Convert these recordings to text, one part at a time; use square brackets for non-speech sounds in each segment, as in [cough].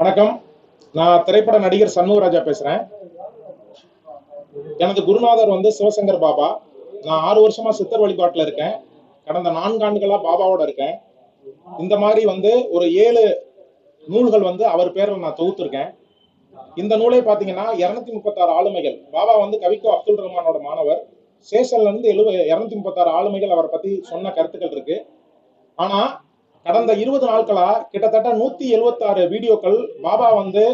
வணக்கம். நான் திரைப்பட நடிகர் சண்முகராஜா பேசுறேன். எனது குருநாதர் வந்து சிவசங்கர் பாபா. நான் ஆறு வருஷமா சித்தர் வழிபாட்டில் இருக்கேன். கடந்த நான்கு ஆண்டுகளா பாபாவோட இருக்கேன். இந்த மாதிரி வந்து ஒரு ஏழு நூல்கள் வந்து அவர் பேரில் நான் தொகுத்திருக்கேன். இந்த நூலே பார்த்தீங்கன்னா இருநூத்தி முப்பத்தாறு ஆளுமைகள். பாபா வந்து கவிக்கோ அப்துல் ரஹ்மானோட மாணவர். சேஷல்ல இருந்து எழுவ இருநூத்தி முப்பத்தாறு ஆளுமைகள் அவரை பத்தி சொன்ன கருத்துக்கள் இருக்கு. ஆனா கடந்த இருபது நாட்களா கிட்டத்தட்ட நூத்தி எழுவத்தாறு வீடியோக்கள் பாபா வந்து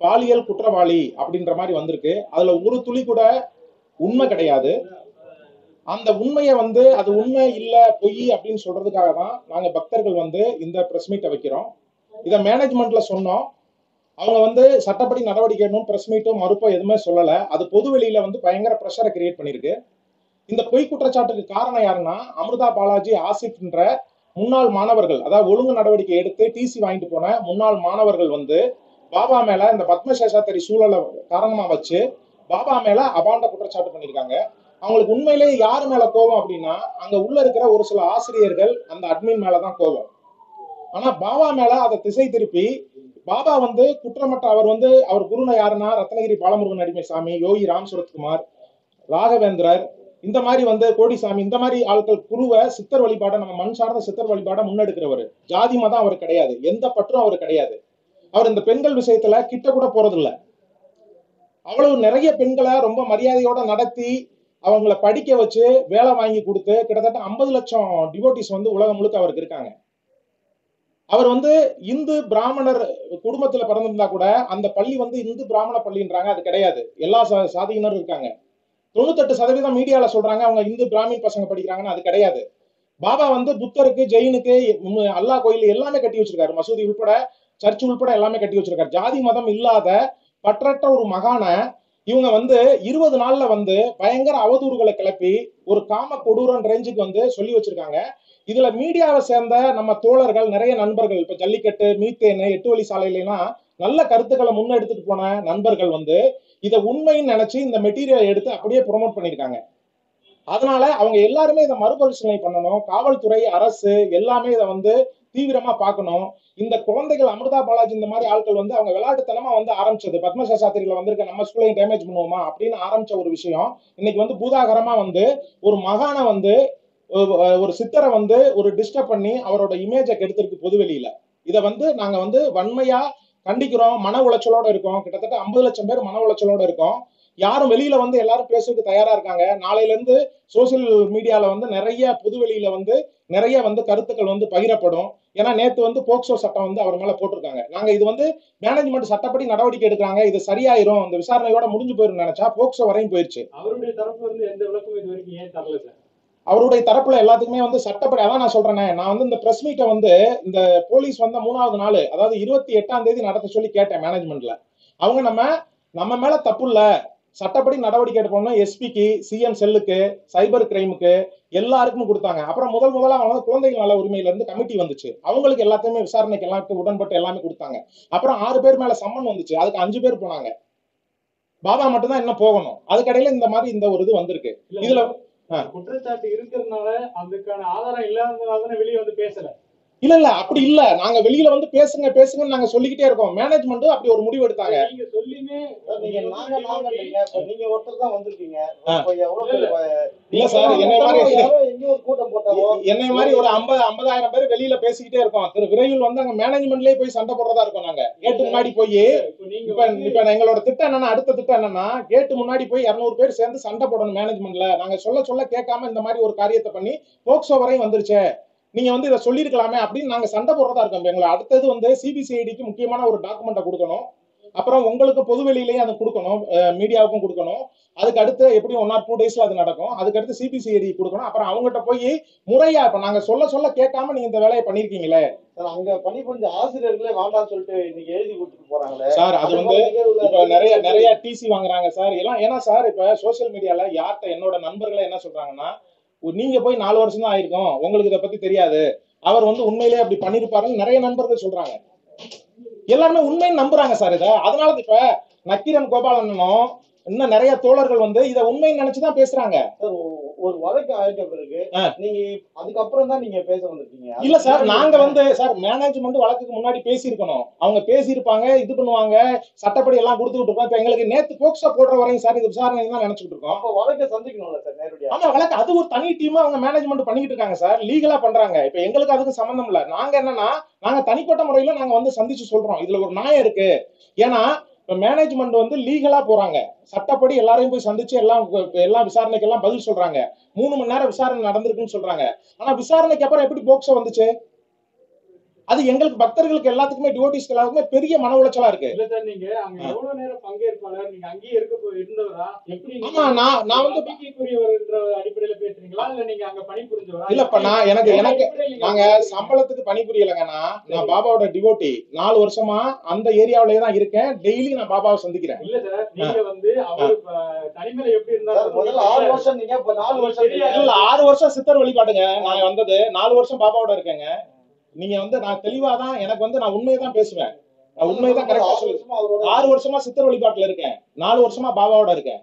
பாலியல் குற்றவாளி அப்படின்ற மாதிரி வந்திருக்கு. அதுல ஒரு துளி கூட உண்மை கிடையாது. அந்த உண்மையை வந்து அது உண்மை இல்ல பொய் அப்படின்னு சொல்றதுக்காக தான் நாங்க பக்தர்கள் வந்து இந்த பிரஸ் மீட்டை வைக்கிறோம். இதை மேனேஜ்மெண்ட்ல சொன்னோம். அவங்க வந்து சட்டப்படி நடவடிக்கை எடுக்கணும் பிரஸ் மீட்டும் மறுப்போ எதுவுமே சொல்லல. அது பொது வெளியில வந்து பயங்கர ப்ரெஷரை கிரியேட் பண்ணிருக்கு. இந்த பொய் குற்றச்சாட்டுக்கு காரணம் யாருன்னா அமிர்தா பாலாஜி ஆசிஃப்ன்ற முன்னாள் மாணவர்கள் அதாவது ஒழுங்கு நடவடிக்கை எடுத்து டிசி வாங்கிட்டு போன முன்னாள் மாணவர்கள் வந்து பாபா மேல இந்த பத்மசேஷாத்திரி சூழலை காரணமா வச்சு பாபா மேல அபாண்ட குற்றச்சாட்டு பண்ணியிருக்காங்க. அவங்களுக்கு உண்மையிலேயே யார் மேல கோபம் அப்படின்னா அங்க உள்ள இருக்கிற ஒரு சில ஆசிரியர்கள் அந்த அட்மின் மேலதான் கோபம். ஆனா பாபா மேல அதை திசை திருப்பி பாபா வந்து குற்றமற்ற அவர் வந்து அவர் குருன யாருன்னா ரத்னகிரி பாலமுருகன் அடிமை சாமி யோகி ராம் சுரத்குமார் ராகவேந்திரர் இந்த மாதிரி வந்து கோடிசாமி இந்த மாதிரி ஆட்கள் குருவை சித்தர் வழிபாடை நம்ம மண் சார்ந்த சித்தர் வழிபாடை முன்னெடுக்கிறவர். ஜாதி மதம் அவர் கிடையாது. எந்த பற்றும் அவர் கிடையாது. அவர் இந்த பெண்கள் விஷயத்துல கிட்ட கூட போறதில்ல. அவ்வளவு நிறைய பெண்களை ரொம்ப மரியாதையோட நடத்தி அவங்கள படிக்க வச்சு வேலை வாங்கி கொடுத்து கிட்டத்தட்ட ஐம்பது லட்சம் டிவோட்டிஸ் வந்து உலகம் முழுக்க அவருக்கு இருக்காங்க. அவர் வந்து இந்து பிராமணர் குடும்பத்துல பிறந்திருந்தா கூட அந்த பள்ளி வந்து இந்து பிராமண பள்ளின்றாங்க. அது கிடையாது. எல்லா சாதியினரும் இருக்காங்க. தொண்ணூத்தெட்டு சதவீதம் மீடியால சொல்றாங்க அவங்க இந்து பிராமின் பசங்க படிக்கிறாங்கன்னு அது கிடையாது. பாபா வந்து புத்தருக்கு ஜெயினுக்கு அல்லா அல்லாஹ் கோயில் எல்லாமே கட்டி வச்சிருக்காரு. மசூதி உள்பட சர்ச் உள்பட எல்லாமே கட்டி வச்சிருக்காரு. ஜாதி மதம் இல்லாத பற்றற்ற ஒரு மகான இவங்க வந்து இருபது நாள்ல வந்து பயங்கர அவதூறுகளை கிளப்பி ஒரு காம கொடூரன் ரேஞ்சுக்கு வந்து சொல்லி வச்சிருக்காங்க. இதுல மீடியாவை சேர்ந்த நம்ம தோழர்கள் நிறைய நண்பர்கள் இப்ப ஜல்லிக்கட்டு மீத்தேனு எட்டு வழி சாலையிலாம் நல்ல கருத்துக்களை முன்னெடுத்துட்டு போன நண்பர்கள் வந்து இதை உண்மைன்னு நினைச்சு இந்த மெட்டீரியல் எடுத்து அப்படியே ப்ரொமோட் பண்ணிருக்காங்க. அதனால அவங்க எல்லாருமே இதை மறுபரிசீலனை பண்ணணும். காவல்துறை அரசு எல்லாமே இதை வந்து தீவிரமா பார்க்கணும். இந்த குழந்தைகள் அமிர்தா பாலாஜி இந்த மாதிரி ஆட்கள் வந்து அவங்க விளையாட்டுத்தனமா வந்து ஆரம்பிச்சது. பத்மசாஸ்திரியில வந்திருக்க நம்ம ஸ்கூலையும் டேமேஜ் பண்ணுவோமா அப்படின்னு ஆரம்பிச்ச ஒரு விஷயம். இன்னைக்கு வந்து பூதாகரமா வந்து ஒரு மகான வந்து ஒரு- ஒரு சித்தரை வந்து ஒரு டிஸ்டர்ப் பண்ணி அவரோட இமேஜை கெடுத்திருக்கு பொதுவெளியில. இதை வந்து நாங்க வந்து வன்மையா கண்டிக்கிறோம் மன உளைச்சலோட இருக்கோம். கிட்டத்தட்ட ஐம்பது லட்சம் பேர் மன உளைச்சலோட இருக்கோம். யாரும் வெளியில வந்து எல்லாரும் பேசுறதுக்கு தயாரா இருக்காங்க. நாளையில இருந்து சோசியல் மீடியால வந்து நிறைய பொதுவெளியில வந்து நிறைய வந்து கருத்துக்கள் வந்து பகிரப்படும். ஏன்னா நேத்து வந்து போக்சோ சட்டம் வந்து அவர் மேல போட்டிருக்காங்க. நாங்க இது வந்து மேனேஜ்மெண்ட் சட்டப்படி நடவடிக்கை எடுக்கிறாங்க. இது சரியாயிரும். இந்த விசாரணையோட முடிஞ்சு போயிரும் நினைச்சா போக்சோ வரையும் போயிருச்சு. அவருடைய தரப்பு வந்து எந்த விளக்கம் இது வரைக்கும் ஏன் தரல சார்? அவருடைய தரப்புல எல்லாத்துக்குமே வந்து சட்டப்படி அதான் நான் சொல்றேனே நான் வந்து இந்த பிரஸ் மீட்டை வந்து இந்த போலீஸ் வந்த மூணாவது நாள் அதாவது இருபத்தி எட்டாம் தேதி நடத்த சொல்லி கேட்டேன் மேனேஜ்மெண்ட்ல அவங்க நம்ம நம்ம மேல தப்பு இல்ல. சட்டப்படி நடவடிக்கை எடுப்போம்னா எஸ்பிக்கு சிஎம் செல்லுக்கு சைபர் கிரைமுக்கு எல்லாருக்கும் கொடுத்தாங்க. அப்புறம் முதல் முதல்ல அவங்க வந்து குழந்தைகள் நல உரிமையில இருந்து கமிட்டி வந்துச்சு. அவங்களுக்கு எல்லாத்தையுமே விசாரணைக்கு எல்லாத்துக்கும் உடன்பட்டு எல்லாமே கொடுத்தாங்க. அப்புறம் ஆறு பேர் மேல சம்மன் வந்துச்சு. அதுக்கு அஞ்சு பேர் போனாங்க. பாபா மட்டும் தான் என்ன போகணும். அதுக்கடையில இந்த மாதிரி இந்த ஒரு இது வந்திருக்கு. இதுல. குற்றச்சாட்டு இருக்கிறதுனால அதுக்கான ஆதாரம் இல்லாததுனால தானே வெளியே வந்து பேசல. இல்ல இல்ல அப்படி இல்ல. நாங்க வெளியில வந்து பேசுங்க பேசுங்கன்னு நாங்க சொல்லிக்கிட்டே இருக்கோம். மேனேஜ்மெண்ட் அப்படி ஒரு முடிவு எடுத்தாங்க. நீங்க சொல்லியுமே நீங்க நாங்க நாங்க இல்லைங்க. இப்ப நீங்க ஒருத்தர் தான் வந்திருக்கீங்க. இல்ல சார் என்னை மாதிரி கூட்டம் போட்டாவோ என்னை மாதிரி ஒரு ஐம்பது ஐம்பதாயிரம் பேர் வெளியில பேசிக்கிட்டே இருக்கோம். திரு விரைவில் வந்து அங்க மேனேஜ்மெண்ட்லயே போய் சண்டை போடுறதா இருக்கோம் நாங்க. கேட்டு முன்னாடி போய் இப்ப இப்ப எங்களோட திட்டம் என்னன்னா அடுத்த திட்டம் என்னன்னா கேட்டு முன்னாடி போய் இருநூறு பேர் சேர்ந்து சண்டை போடணும் மேனேஜ்மெண்ட்ல நாங்க சொல்ல சொல்ல கேட்காம இந்த மாதிரி ஒரு காரியத்தை பண்ணி போக்சோ வரையும் வந்துருச்சே. நீங்க வந்து இதை சொல்லியிருக்கலாமே அப்படின்னு நாங்க சண்டை போடுறதா இருக்கோம் எங்களை அடுத்தது வந்து சிபிசிஐடிக்கு முக்கியமான ஒரு டாக்குமெண்ட்டை கொடுக்கணும். அப்புறம் உங்களுக்கு பொது வெளியிலேயே அதை கொடுக்கணும் மீடியாவுக்கும் கொடுக்கணும். அதுக்கு அடுத்து எப்படியும் ஒன் ஆர் டூ டேஸ்ல அது நடக்கும். அதுக்கு அடுத்து சிபிசிஐடி கொடுக்கணும். அப்புறம் அவங்ககிட்ட போய் முறையா இப்ப நாங்க சொல்ல சொல்ல கேட்காம நீங்க இந்த வேலையை பண்ணிருக்கீங்களே சார், அங்க பணிபுரிஞ்ச ஆசிரியர்களே வேண்டாம்னு சொல்லிட்டு இன்னைக்கு எழுதி கொடுத்துட்டு போறாங்களே? சார் அது வந்து இப்ப நிறைய நிறைய டிசி வாங்குறாங்க சார். எல்லாம் ஏன்னா சார் இப்ப சோசியல் மீடியால யார்கிட்ட என்னோட நண்பர்களே என்ன சொல்றாங்கன்னா "உ- நீங்க போய் நாலு வருஷம் தான் ஆயிருக்கும். உங்களுக்கு இதை பத்தி தெரியாது. அவர் வந்து உண்மையிலேயே அப்படி பண்ணிருப்பாருன்னு நிறைய நண்பர்கள் சொல்றாங்க. எல்லாருமே உண்மைன்னு நம்புறாங்க சார் இதை. அதனால இப்ப நக்கீரன் கோபாலனும் இன்னும் நிறைய தோழர்கள் வந்து இதை உண்மைன்னு நினைச்சுதான் பேசுறாங்க. ஒரு வழக்கு ஆயிட்ட பிறகு. நீங்க அதுக்கப்புறம் தான் நீங்க பேச வந்திருக்கீங்க. இல்ல சார் நாங்க வந்து சார் மேனேஜ்மெண்ட் வழக்குக்கு முன்னாடி பேசியிருக்கணும். அவங்க பேசியிருப்பாங்க இது பண்ணுவாங்க சட்டப்படி எல்லாம் கொடுத்துட்டு இருக்கோம். இப்ப எங்களுக்கு நேத்து போக்சோ போடுற வரையும் சார் இது விசாரணை தான் நினைச்சிட்டு இருக்கோம். அப்ப வழக்கை சந்திக்கணும்ல சார் நேரடியா? ஆமா வழக்கு அது ஒரு தனி டீமா அவங்க மேனேஜ்மெண்ட் பண்ணிட்டு இருக்காங்க சார். லீகலா பண்றாங்க. இப்ப எங்களுக்கு அதுக்கு சம்பந்தம் இல்ல. நாங்க என்னன்னா நாங்க தனிப்பட்ட முறையில நாங்க வந்து சந்திச்சு சொல்றோம். இதுல ஒரு நியாயம் இருக்கு. ஏன்னா இப்போ மேனேஜ்மெண்ட் வந்து லீகலா போறாங்க. சட்டப்படி எல்லாரையும் போய் சந்திச்சு எல்லாம் எல்லாம் விசாரணைக்கு எல்லாம் பதில் சொல்றாங்க. மூணு மணி நேரம் விசாரணை நடந்திருக்குன்னு சொல்றாங்க. ஆனா விசாரணைக்கு அப்புறம் எப்படி போக்சோ வந்துச்சு? அது எங்களுக்கு பக்தர்களுக்கு எல்லாத்துக்குமே டிவோட்டிஸ்க்கு எல்லாத்துக்குமே பெரிய மன உளைச்சலா இருக்கு. இல்ல சார் நீங்க அங்க எவ்வளவு நேரம் பங்கேற்பாளர்? நீங்க அங்கேயே இருக்க இருந்தவரா? எப்படி ஆமா நான் நான் வந்து நம்பிக்கைக்குரியவர்ன்ற அடிப்படையில பேசுறீங்களா? இல்ல நீங்க அங்க பணிபுரிஞ்சவரா? இல்லப்பா நான் எனக்கு நீங்க சம்பளத்துக்கு பணிபுரியலங்கண்ணா நான். பாபாவோட டிவோட்டி நாலு வருஷமா அந்த ஏரியாவிலேயே தான் இருக்கேன். டெய்லி நான் பாபாவை சந்திக்கிறேன். இல்ல சார் நீங்க வந்து அவர் தனிமையில எப்படி சார், இருந்தாலும் முதல்ல ஆறு வருஷம் நீங்க இப்ப நாலு வருஷம். இல்ல ஆறு வருஷம் சித்தர் வழிபாடுங்க நான் வந்தது நாலு வருஷம் பாபாவோட இருக்கேங்க. நீங்க வந்து நான் தெளிவா தான் எனக்கு வந்து நான் உண்மையை தான் பேசுவேன். நான் உண்மையை தான் கரெக்டா அவரோட ஆறு வருஷமா சித்தர் வழிபாட்டுல இருக்கேன். நாலு வருஷமா பாபாவோட இருக்கேன்.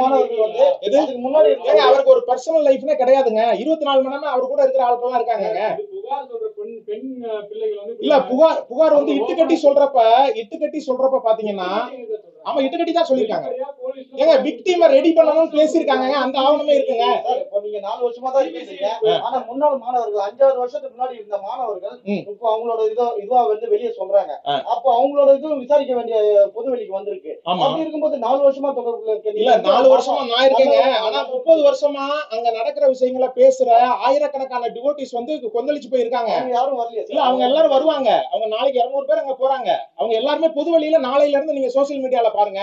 மாணவர்கள் எது? முன்னாடி அவருக்கு ஒரு பர்சனல் லைஃப்னே கிடையாதுங்க. இருபத்தி நாலு மணி நேரம் அவர் கூட இருக்கிற ஆட்கள்லாம் இருக்காங்க இல்ல புகார் புகார் வந்து இட்டு கட்டி சொல்றப்ப இட்டு கட்டி சொல்றப்ப பாத்தீங்கன்னா ஆமா இட்டு கட்டி தான் சொல்லியிருக்காங்க. ஏங்க விக்டிம ரெடி பண்ணணும்னு பேசியிருக்காங்க அந்த ஆவணமே இருக்குங்க. சார், இப்ப நீங்க நாலு வருஷமா தான் இருக்கீங்க. ஆ. ஆனா முன்னாள் மாணவர்கள் அஞ்சாறு வருஷத்துக்கு முன்னாடி இருந்த மாணவர்கள் ம். இப்ப அவங்களோட இதோ இதுவா வந்து வெளியே சொல்றாங்க. அப்ப அவங்களோட இதுவும் விசாரிக்க வேண்டிய பொது வெளிக்கு வந்திருக்கு அப்படி இருக்கும்போது நாலு வருஷமா தொடர்புல. இல்ல நாலு வருஷமா நான் இருக்கேங்க. ஆனா முப்பது வருஷமா அங்க நடக்கிற விஷயங்களை பேசுற ஆயிரக்கணக்கான டிவோட்டிஸ் வந்து கொந்தளிச்சு போயிருக்காங்க. யாரும் வரலையா இல்ல அவங்க எல்லாரும் வருவாங்க. அவங்க நாளைக்கு இருநூறு பேர் அங்க போறாங்க. அவங்க எல்லாருமே பொது வழியில நாளையில இருந்து நீங்க சோசியல் மீடியால பாருங்க.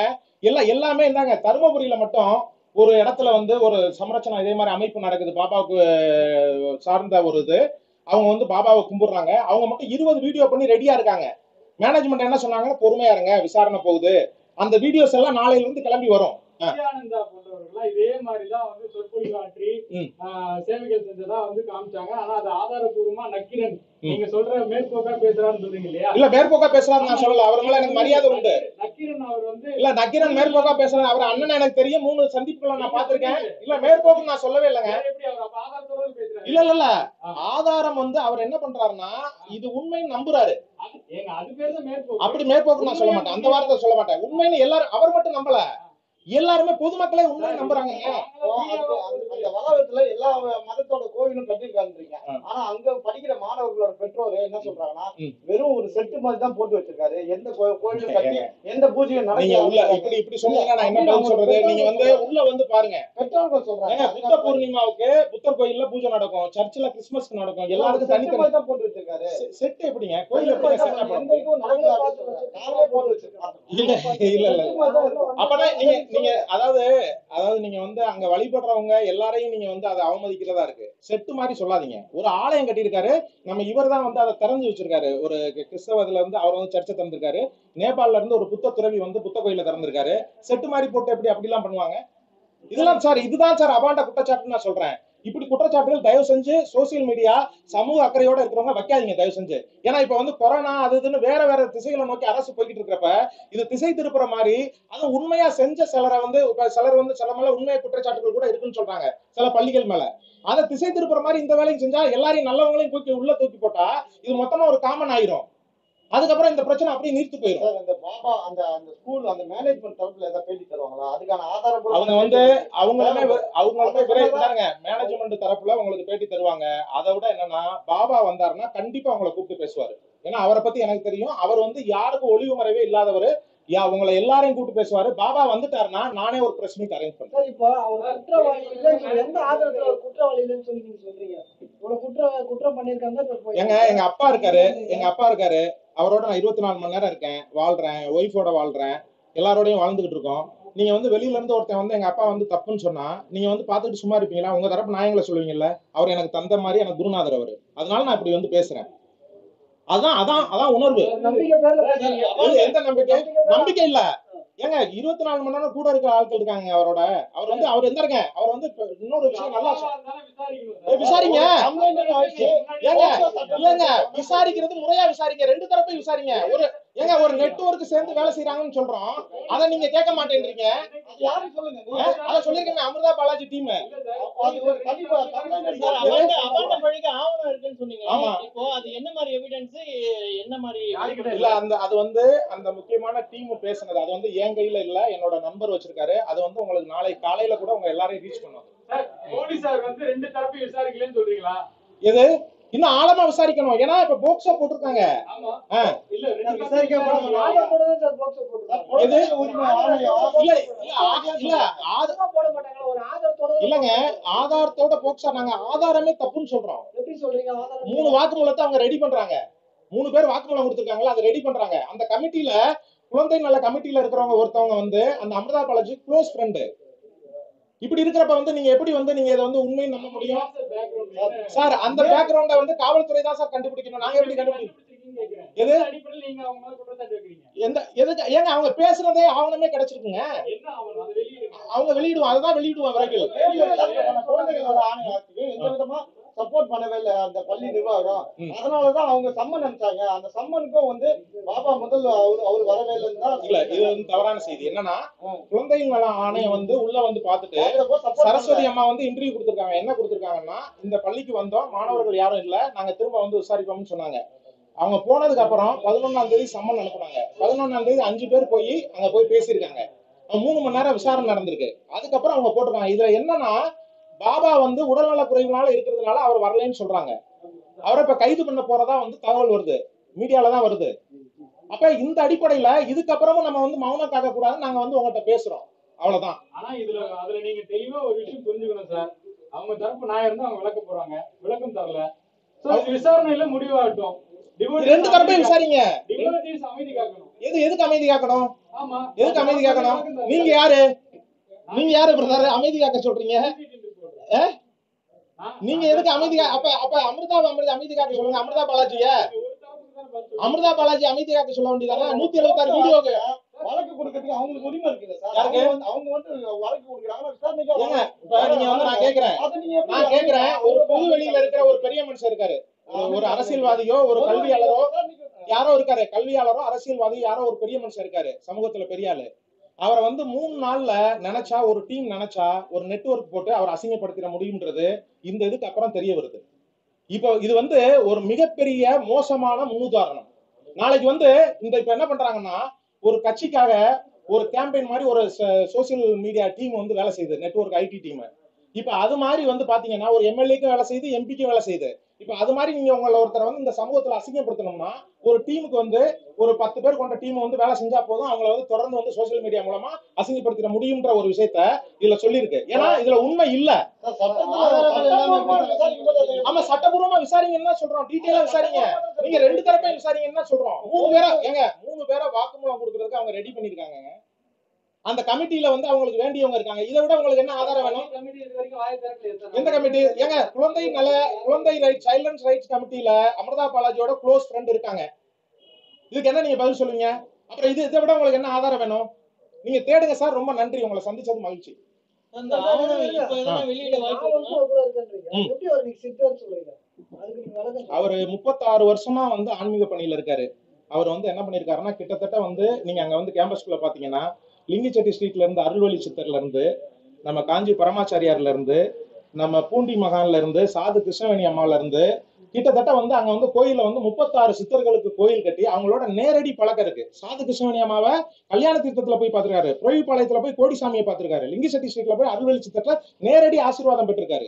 எல்லாம் எல்லாமே இருந்தாங்க தருமபுரியில மட்டும் ஒரு இடத்துல வந்து ஒரு சமரச்சனம் இதே மாதிரி அமைப்பு நடக்குது. பாபாவுக்கு சார்ந்த ஒரு இது. அவங்க வந்து பாபாவை கும்பிடுறாங்க. அவங்க மட்டும் இருபது வீடியோ பண்ணி ரெடியா இருக்காங்க. மேனேஜ்மெண்ட் என்ன சொன்னாங்க பொறுமையா இருங்க. விசாரணை போகுது. அந்த வீடியோஸ் எல்லாம் நாளையில இருந்து கிளம்பி வரும். நித்யானந்தா போன்றவர்கள்லாம் இதே மாதிரிதான் வந்து சொற்பொழிவு ஆற்றி ம். ஆஹ், சேவைகள் செஞ்சதா வந்து காமிச்சாங்க. ஆனா அது ஆதாரபூர்வமா நக்கிரன். நீங்க சொல்ற மேற்கோக்கா பேசுறான்னு சொல்றீங்க இல்லையா? இல்ல மேற்போக்கா பேசுறாரு நான் சொல்லல. அவர் எனக்கு மரியாதை உண்டு. நக்கீரன் அவர் வந்து இல்ல நக்கீரன் மேற்போக்கா பேசுறாரு. அவர் அண்ணன் எனக்கு தெரியும். மூணு சந்திப்புகளை நான் பாத்திருக்கேன் இல்ல மேற்போக்கு நான் சொல்லவே இல்லைங்க. இல்ல இல்ல இல்ல. ஆதாரம் வந்து அவர் என்ன பண்றாருன்னா இது உண்மைன்னு நம்புறாரு. அப்படி மேற்போக்கு நான் சொல்ல மாட்டேன். அந்த வார்த்தை சொல்ல மாட்டேன். உண்மைன்னு எல்லாரும் அவர் மட்டும் நம்பல. எல்லாருமே பொதுமக்களே உண்மையை நம்புறாங்க. அந்த- வளாகத்துல எல்லா மதத்தோட கோவிலும் கட்டிருக்காங்க ஆ. ஆனா அங்க படிக்கிற மாணவர்களோட பெற்றோர் என்ன சொல்றாங்கன்னா. வெறும் ஒரு செட்டு மாதிரி தான் போட்டு வச்சிருக்காரு. எந்த கோயிலும் [laughs] கட்டி எந்த பூஜையும் நீங்க உள்ள இப்படி இப்படி சொன்னீங்கன்னா நான் என்ன சொல்றது? நீங்க வந்து உள்ள வந்து பாருங்க. பெற்றோர்கள் சொல்றாங்க. புத்த பூர்ணிமாவுக்கு புத்தர் கோயில்ல பூஜை நடக்கும் சர்ச்சில் கிறிஸ்துமஸ்க்கு நடக்கும் எல்லாருக்கும் செட்டு தனித்தனி. மாதிரி தான் போட்டு வச்சிருக்காரு. செட் எப்படிங்க? கோயில் எப்படிங்க செட் போட்டு வச்சிருக்கோம். இல்ல இல்ல இல்ல. செட்டு மாதிரி தான் இருக்கும். அப்பனா நீங்க நீங்க அதாவது அதாவது நீங்க வந்து அங்க வழிபடுறவங்க எல்லாரையும் நீங்க வந்து அதை அவமதிக்கிறதா இருக்கு. செட்டு மாதிரி சொல்லாதீங்க. ஒரு ஆலயம் கட்டியிருக்காரு நம்ம இவர் தான் வந்து அதை திறந்து வச்சிருக்காரு. ஒரு கிறிஸ்தவத்துல இருந்து அவர் வந்து சர்ச்சை திறந்திருக்காரு. நேபாள்ல இருந்து ஒரு புத்த துறவி வந்து புத்த கோயில திறந்திருக்காரு. செட்டு மாதிரி போட்டு எப்படி அப்படிலாம் பண்ணுவாங்க? இதெல்லாம் சார் இதுதான் சார் அபாண்ட குற்றச்சாட்டுன்னு நான் சொல்றேன். இப்படி குற்றச்சாட்டுகள் தயவு செஞ்சு சோசியல் மீடியா சமூக அக்கறையோட இருக்கிறவங்க வைக்காதீங்க தயவு செஞ்சு. ஏன்னா இப்ப வந்து கொரோனா அது இதுன்னு வேற வேற திசைகளை நோக்கி அரசு போய்கிட்டு இருக்கிறப்ப இது திசை திருப்புற மாதிரி அது உண்மையா செஞ்ச சிலரை வந்து இப்ப சிலர் வந்து சில மேல உண்மை குற்றச்சாட்டுகள் கூட இருக்குன்னு சொல்றாங்க சில பள்ளிகள் மேல. அதை திசை திருப்புற மாதிரி இந்த வேலையும் செஞ்சா எல்லாரையும் நல்லவங்களையும் தூக்கி உள்ள தூக்கி போட்டா இது மொத்தமா ஒரு காமன் ஆயிரும். அதுக்கப்புறம் இந்த பிரச்சனை அப்படியே நீர்த்து போயிடும் அந்த பாபா அந்த அந்த ஸ்கூல் அந்த மேனேஜ்மெண்ட் தரப்புல ஏதாவது பேட்டி தருவாங்களா? அதுக்கான ஆதாரம் அவங்க வந்து அவங்களுமே அவங்களுமே விரை பாருங்க மேனேஜ்மெண்ட் தரப்புல உங்களுக்கு பேட்டி தருவாங்க. அதை விட என்னன்னா பாபா வந்தாருன்னா கண்டிப்பா அவங்கள கூப்பிட்டு பேசுவாரு. ஏன்னா அவரை பத்தி எனக்கு தெரியும். அவர் வந்து யாருக்கும் ஒளிவு மறைவே இல்லாதவர். யா உங்களை எல்லாரையும் கூப்பிட்டு பேசுவாரு. பாபா வந்துட்டாருன்னா நானே ஒரு பிரஸ் மீட் அரேஞ்ச் பண்றேன். இப்போ அவர் குற்றவாளி இல்லை நீங்க எந்த ஆதாரத்துல அவர் குற்றவாளி இல்லைன்னு சொல்லி நீங்க சொல்றீங்க? இவ்வளவு குற்ற குற்றம் பண்ணிருக்காங்க போய்- ஏங்க எங்க அப்பா இருக்காரு. எங்க அப்பா இருக்காரு. அவரோட நான் இருபத்தி நாலு மணி நேரம் இருக்கேன். வாழ்றேன். ஒய்ஃபோட வாழ்றேன். எல்லாரோடையும் வாழ்ந்துகிட்டு இருக்கோம். நீங்க வந்து வெளியில இருந்து ஒருத்தன் வந்து எங்க அப்பா வந்து தப்புன்னு சொன்னா நீங்க வந்து பார்த்துட்டு சும்மா இருப்பீங்களா? உங்க தரப்பு நியாயங்களை சொல்லுவீங்கல்ல. அவர் எனக்கு தந்த மாதிரி எனக்கு குருநாதர் அவரு. அதனால நான் இப்படி வந்து பேசுறேன். அதான் அதான் அதான் உணர்வு. எந்த நம்பிக்கை? நம்பிக்கை இல்ல. ஏங்க இருபத்தி நாலு மணி நேரம் கூட இருக்கிற ஆட்கள் இருக்காங்க அவரோட. அவர் வந்து அவர் எந்த இருங்க அவர் வந்து இன்னொரு விஷயம் நல்லா விசாரிங்க. ஏங்க இல்லங்க விசாரிக்கிறது முறையா விசாரிங்க. ரெண்டு தரப்பையும் விசாரிங்க. ஒரு ஏங்க ஒரு நெட்வொர்க் சேர்ந்து வேலை செய்யறாங்கன்னு சொல்றோம். அதை நீங்க கேட்க மாட்டேன்றீங்க. அது சொல்லிருக்கேங்க அமிர்தா பாலாஜி டீம் என்ன மாதிரி evidence, என்ன மாதிரி இல்ல அந்த அது வந்து அந்த முக்கியமான டீம் பேசுனது. அது வந்து என் கையில இல்ல என்னோட நம்பர் வச்சிருக்காரு. அது வந்து உங்களுக்கு நாளை காலையில கூட உங்க எல்லாரையும் ரீச் பண்ணும். சார் போலீசார் வந்து ரெண்டு தரப்பையும் விசாரிக்கலன்னு சொல்றீங்களா? எது? இன்னும் ஆழமா விசாரிக்கணும். ஏன்னா இப்ப போக்சோ போட்டிருக்காங்க. சார் இல்லங்க ஆதாரத்தோட போக்சோ நாங்க ஆதாரமே தப்புன்னு சொல்றோம். எப்படி சொல்றீங்க? மூணு வாக்குமூலத்தை அவங்க ரெடி பண்றாங்க. மூணு பேர் வாக்குமூலம் கொடுத்துருக்காங்களா? அதை ரெடி பண்றாங்க. அந்த கமிட்டில குழந்தை நல கமிட்டியில இருக்கிறவங்க ஒருத்தவங்க வந்து அந்த அமிர்தா காலேஜ் க்ளோஸ் ஃப்ரெண்டு இப்படி இருக்கிறப்ப வந்து நீங்க எப்படி வந்து நீங்க இதை வந்து உண்மையை நம்ப முடியும்? சார் அந்த பேக்ரவுண்ட வந்து காவல்துறை தான் சார் கண்டுபிடிக்கணும். நாங்க எப்படி கண்டுபிடிக்கணும்? எது? எந்த எதுக்கு? ஏங்க அவங்க பேசுறதே ஆவணமே கிடைச்சிருக்குங்க. அதை அவங்க வெளியிடுவோம் அதான் வெளியிடுவோம் விரைவில் குழந்தைகளோட ஆணையத்துக்கு எந்த விதமா சப்போர்ட் பண்ணவே இல்லை அந்த பள்ளி நிர்வாகம். அதனாலதான் அவங்க சம்மன் அனுப்பிச்சாங்க. அந்த சம்மனுக்கும் வந்து பாபா முதல் அவர் அவர் வரவே இல்லைன்னு இல்ல இது வந்து தவறான செய்தி. என்னன்னா ம். குழந்தைகள் நல ஆணையம் வந்து உள்ள வந்து support சரஸ்வதி அம்மா வந்து இன்டர்வியூ கொடுத்திருக்காங்க. என்ன கொடுத்திருக்காங்கன்னா இந்த பள்ளிக்கு வந்தோம் மாணவர்கள் யாரும் இல்ல நாங்க திரும்ப வந்து விசாரிப்போம்னு சொன்னாங்க. அவங்க போனதுக்கு அப்புறம் பதினொன்னாம் தேதி சம்மன் அனுப்புனாங்க. பதினொன்னாம் தேதி அஞ்சு பேர் போய் அங்க போய் பேசியிருக்காங்க. மூணு மணி நேரம் விசாரணை நடந்திருக்கு. அதுக்கப்புறம் அவங்க போட்டிருக்காங்க. இதுல என்னன்னா பாபா வந்து உடல்நல குறைவுனால இருக்கிறதுனால அவர் வரலைன்னு சொல்றாங்க. அவரை இப்ப கைது பண்ண போறதா வந்து தகவல் வருது. மீடியால தான் வருது. அப்ப இந்த அடிப்படையில இதுக்கப்புறமும் நம்ம வந்து மௌனம் காக்க கூடாதுன்னு நாங்க வந்து உங்ககிட்ட பேசுறோம். அவ்வளவுதான். ஆனா இதுல அதுல நீங்க தெளிவா ஒரு விஷயம் புரிஞ்சுக்கணும் சார். அவங்க தரப்பு நான் இருந்தா அவங்க விளக்க போறாங்க. விளக்கம் தரல. சோ இது விசாரணையில முடிவாகட்டும். ரெண்டு தரப்பையும் விசாரிங்க. அமைதி காக்கணும். எது எதுக்கு அமைதி காக்கணும்? ஆமா. எதுக்கு அமைதி காக்கணும்? நீங்க யாரு? நீங்க யாரு பிரதர்? அமைதி காக்க சொல்றீங்க? நீங்க எதுக்கு அமைதி அப்ப அப்ப அமிர்தா அமிர்தா அமைதி காக்க சொல்லுங்க. அமிர்தா பாலாஜிய? அமிர்தா பாலாஜி அமைதி காக்க சொல்ல வேண்டியதானே நூத்தி எழுபத்தாறு வீடியோக்கு. வழக்கு கொடுக்கறதுக்கு அவங்களுக்கு உரிமை இருக்குல்ல சார்? அவங்க வந்து- வழக்கு கொடுக்குறாங்க. விசாரணைக்கு நீங்க வந்து நான் கேக்குறேன். நான் கேக்குறேன். ஒரு பொது வெளியில இருக்கிற ஒரு பெரிய மனுஷன் இருக்காரு. ஒரு- அரசியல்வாதியோ ஒரு கல்வியாளரோ யாரோ இருக்காரு. கல்வியாளரோ அரசியல்வாதி யாரோ ஒரு பெரிய மனுஷன் இருக்காரு. சமூகத்துல பெரிய ஆளு. அவரை வந்து மூணு நாள்ல நினைச்சா ஒரு டீம் நினைச்சா ஒரு நெட்வொர்க் போட்டு அவர் அசிங்கப்படுத்திட முடியும்ன்றது இந்த இதுக்கு அப்புறம் தெரிய வருது. இப்போ இது வந்து ஒரு மிகப்பெரிய மோசமான முன்னுதாரணம். நாளைக்கு வந்து இந்த இப்ப என்ன பண்றாங்கன்னா ஒரு கட்சிக்காக ஒரு கேம்பெயின் மாதிரி ஒரு சோசியல் மீடியா டீம் வந்து வேலை செய்யுது நெட்வொர்க் ஐடி டீம் இப்ப அது மாதிரி வந்து பாத்தீங்கன்னா ஒரு எம்எல்ஏக்கும் வேலை செய்யுது எம்பிக்கும் வேலை செய்யுது. இப்ப அது மாதிரி நீங்க உங்களை ஒருத்தரை வந்து இந்த சமூகத்துல அசிங்கப்படுத்தணும்னா ஒரு டீமுக்கு வந்து ஒரு பத்து பேர் கொண்ட டீம் வந்து வேலை செஞ்சா போதும் அவங்கள வந்து தொடர்ந்து வந்து சோசியல் மீடியா மூலமா அசிங்கப்படுத்திட முடியும்ன்ற ஒரு விஷயத்த இதுல சொல்லியிருக்கு. ஏன்னா இதுல உண்மை இல்ல. ஆமா சட்டபூர்வமா விசாரிங்கன்னு தான் சொல்றோம். டீட்டெயிலா விசாரிங்க. நீங்க ரெண்டு தரப்பையும் விசாரிங்கன்னா சொல்றோம். மூணு பேரா ஏங்க மூணு பேரா வாக்குமூலம் கொடுக்கறதுக்கு அவங்க ரெடி பண்ணிருக்காங்க அந்த கமிட்டியில வந்து அவங்களுக்கு வேண்டியவங்க இருக்காங்க. இதை விட உங்களுக்கு என்ன ஆதாரம் வேணும். எந்த கமிட்டி? ஏங்க குழந்தை நல குழந்தை ரைட் சைல்ட்ரன்ஸ் ரைட்ஸ் கமிட்டியில அமிர்தா பாலாஜியோட க்ளோஸ் ஃப்ரெண்ட் இருக்காங்க. இதுக்கு என்ன நீங்க பதில் சொல்லுவீங்க? அப்புறம் இது இதை விட உங்களுக்கு என்ன ஆதாரம் வேணும்? நீங்க தேடுங்க சார். ரொம்ப நன்றி. உங்களை சந்திச்சது மகிழ்ச்சி. அவர். அவரு முப்பத்தாறு வருஷமா வந்து ஆன்மீக பணியில இருக்காரு. அவர் வந்து என்ன பண்ணிருக்காருன்னா கிட்டத்தட்ட வந்து நீங்க அங்க வந்து கேம்பஸ்குள்ள பாத்தீங்கன்னா லிங்கிச்செட்டி ஸ்ட்ரீட்ல இருந்து அருள்வழி சித்தர்ல இருந்து நம்ம காஞ்சி பரமாச்சாரியார்ல இருந்து நம்ம பூண்டி மகான்ல இருந்து சாது கிருஷ்ணவேணி அம்மால இருந்து கிட்டத்தட்ட வந்து அங்க வந்து கோயில்ல வந்து முப்பத்தாறு சித்தர்களுக்கு கோயில் கட்டி அவங்களோட நேரடி பழக்கம் இருக்கு. சாது கிருஷ்ணவேணி அம்மாவை கல்யாண தீர்த்தத்துல போய் பார்த்திருக்காரு. புரவிப்பாளையத்துல போய் கோடிசாமியை பார்த்திருக்காரு. லிங்கிச்செட்டி ஸ்ட்ரீட்ல போய் அருள்வழி சித்தர்ல நேரடி ஆசீர்வாதம் பெற்றிருக்காரு.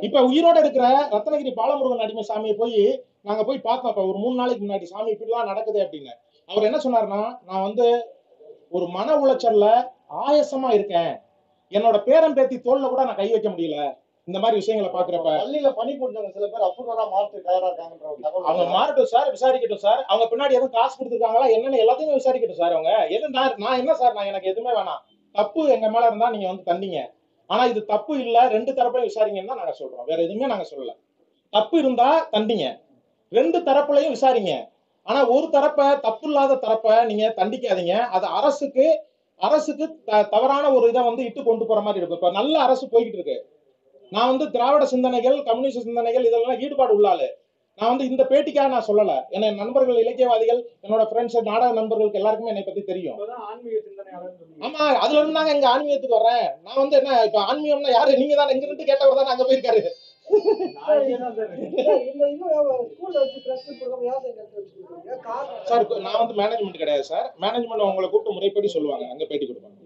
இப்ப உயிரோட இருக்கிற ரத்னகிரி பாலமுருகன் அடிமை சாமியை போய் நாங்க போய் பார்த்தோம். ஒரு மூணு நாளைக்கு முன்னாடி சாமி இப்படிலாம் நடக்குது அப்படின்னு. அவர் என்ன சொன்னாருன்னா நான் வந்து ஒரு மன உளைச்சல்ல ஆயசமா இருக்கேன். என்னோட பேரன் பேத்தி தோல்ல கூட நான் கை வைக்க முடியல. இந்த மாதிரி விஷயங்களை பாக்குறப்ப பள்ளியில பணி புரிஞ்சவங்க சில பேர் அப்ரூவலா மாற்று தயாரா இருக்காங்கன்ற அவங்க மாறட்டும் சார் விசாரிக்கட்டும் சார். அவங்க பின்னாடி எதுவும் காசு கொடுத்துருக்காங்களா என்னன்னு எல்லாத்தையும் விசாரிக்கட்டும் சார் அவங்க. எது நான் நான் என்ன சார் நான் எனக்கு எதுவுமே வேணாம். தப்பு எங்க மேல இருந்தா நீங்க வந்து தந்தீங்க. ஆனா இது தப்பு இல்ல ரெண்டு தரப்பையும் விசாரிங்கன்னு தான் நாங்க சொல்றோம். வேற எதுவுமே நாங்க சொல்லல. தப்பு இருந்தா தண்டிங்க ரெண்டு தரப்புலையும் விசாரிங்க. ஆனா ஒரு தரப்ப தப்பு இல்லாத தரப்ப நீங்க தண்டிக்காதீங்க. அது அரசுக்கு அரசுக்கு தவறான ஒரு இதை வந்து இட்டு கொண்டு போற மாதிரி இருக்கும். இப்ப நல்ல அரசு போய்கிட்டு இருக்கு. நான் வந்து திராவிட சிந்தனைகள் கம்யூனிஸ்ட் சிந்தனைகள் இதெல்லாம் ஈடுபாடு உள்ளாளு நான் வந்து இந்த பேட்டிக்காக நான் சொல்லல. ஏன்னா நண்பர்கள் இலக்கியவாதிகள் என்னோட ஃப்ரெண்ட்ஸ் நாடக நண்பர்களுக்கு எல்லாருக்குமே என்னை பத்தி தெரியும். ஆமா அதுல இருந்து நாங்க எங்க ஆன்மீகத்துக்கு வர்றேன். நான் வந்து என்ன இப்ப ஆன்மீகம்னா யாரு? நீங்க தான் எங்க இருந்து கேட்டவர் தான் அங்க போயிருக்காரு. சார் நான் வந்து மேனேஜ்மெண்ட் கிடையாது சார் மேனேஜ்மெண்ட் உங்களை கூப்பிட்டு முறைப்படி சொல்லுவாங்க. அங்க பேட்டி கொடுப்பாங்க.